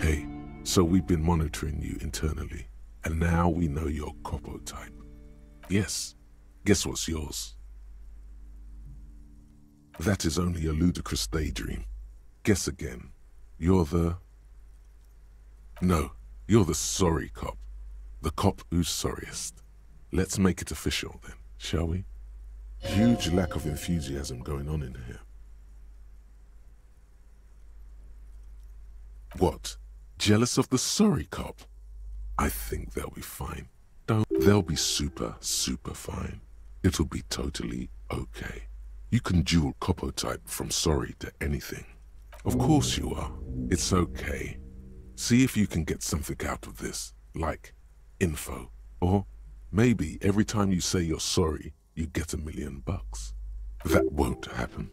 Hey, so we've been monitoring you internally, and now we know your copotype. Yes, guess what's yours? That is only a ludicrous daydream. Guess again. You're the... No, you're the sorry cop. The cop who's sorriest. Let's make it official then, shall we? Huge lack of enthusiasm going on in here. What? Jealous of the sorry cop? I think they'll be fine. Don't. They'll be super, super fine. It'll be totally okay. You can dual copotype from sorry to anything. Of course you are. It's okay. See if you can get something out of this, like info. Or maybe every time you say you're sorry, you get a million bucks. That won't happen.